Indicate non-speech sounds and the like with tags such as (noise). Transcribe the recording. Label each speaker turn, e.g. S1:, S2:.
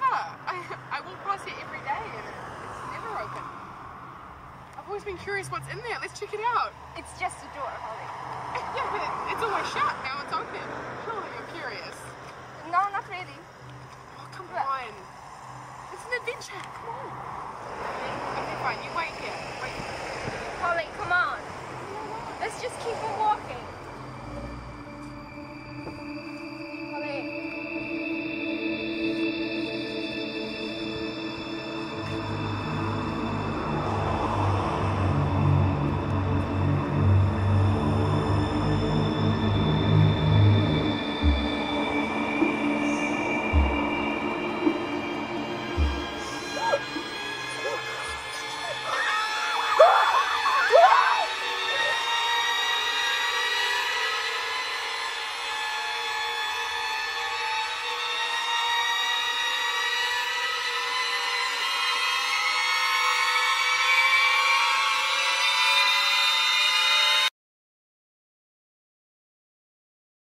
S1: Never. I, (laughs) I walk past it every day and it's never open. I've always been curious what's in there. Let's check it out.
S2: It's just a door, Holly.
S1: (laughs) yeah, but it, it's always shut. Now it's open. Surely you're curious.
S2: No, not really.
S1: Oh, come but on. It's an adventure. Come on.